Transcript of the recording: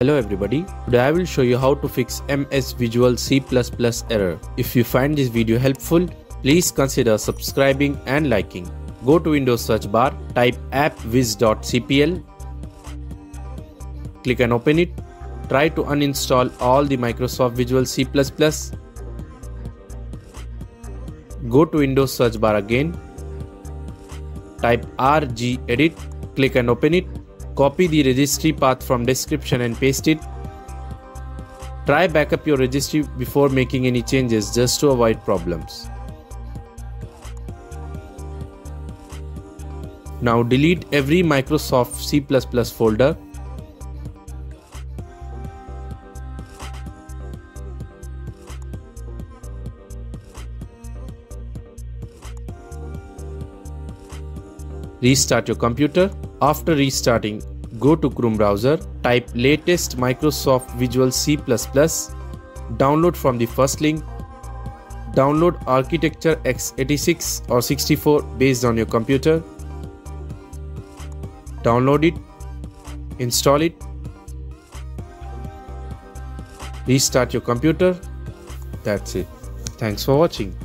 Hello everybody, today I will show you how to fix MS Visual C++ error. If you find this video helpful, please consider subscribing and liking. Go to Windows search bar, type appwiz.cpl, click and open it. Try to uninstall all the Microsoft Visual C++. Go to Windows search bar again, type regedit, click and open it Copy the registry path from description and paste it. Try backup your registry before making any changes just to avoid problems. Now delete every Microsoft C++ folder. Restart your computer. After restarting, go to Chrome browser, type latest Microsoft Visual C++, download from the first link, download Architecture x86 or 64 based on your computer, download it, install it, restart your computer, that's it. Thanks for watching.